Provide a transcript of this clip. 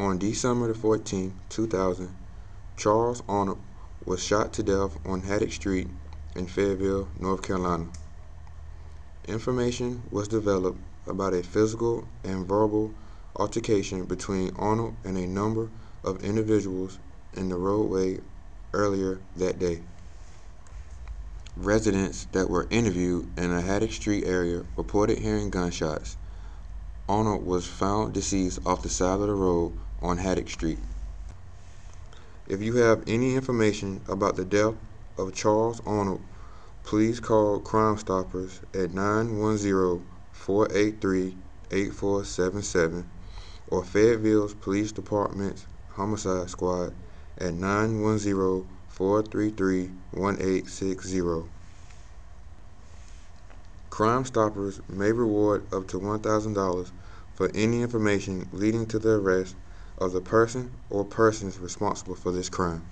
On December 14, 2000, Charles Arnold was shot to death on Haddock Street in Fayetteville, North Carolina. Information was developed about a physical and verbal altercation between Arnold and a number of individuals in the roadway earlier that day. Residents that were interviewed in the Haddock Street area reported hearing gunshots. Arnold was found deceased off the side of the road on Haddock Street. If you have any information about the death of Charles Arnold, please call Crime Stoppers at 910-483-8477 or Fayetteville's Police Department's Homicide Squad at 910-433-1860. Crime Stoppers may reward up to $1,000 for any information leading to the arrest of the person or persons responsible for this crime.